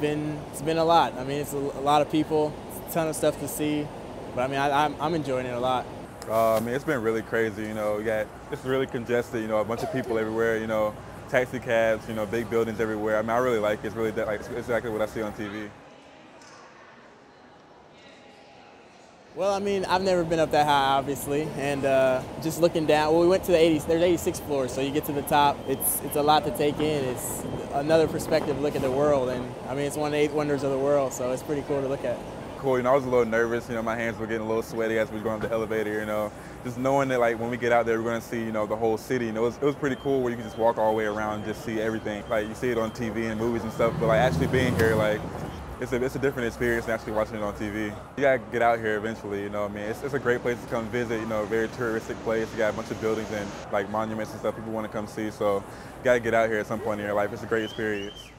been it's been a lot. I mean, it's a, a lot of people, a ton of stuff to see, but I mean, I, I'm, I'm enjoying it a lot. Uh, I mean, it's been really crazy. You know, we got it's really congested. You know, a bunch of people everywhere. You know, taxi cabs. You know, big buildings everywhere. I mean, I really like it. It's really like it's exactly what I see on TV. Well, I mean, I've never been up that high, obviously, and uh, just looking down. Well, we went to the 80s. There's 86 floors, so you get to the top. It's it's a lot to take in. It's another perspective look at the world, and I mean, it's one of the eight wonders of the world, so it's pretty cool to look at. Cool. You know, I was a little nervous. You know, my hands were getting a little sweaty as we were going up the elevator. You know, just knowing that like when we get out there, we're to see you know the whole city. You know, it was, it was pretty cool where you can just walk all the way around and just see everything. Like you see it on TV and movies and stuff, but like actually being here, like it's a, it's a different experience than actually watching it on TV. You gotta get out here eventually, you know what I mean? It's, it's a great place to come visit, you know, a very touristic place. You got a bunch of buildings and like monuments and stuff people wanna come see, so you gotta get out here at some point in your life. It's a great experience.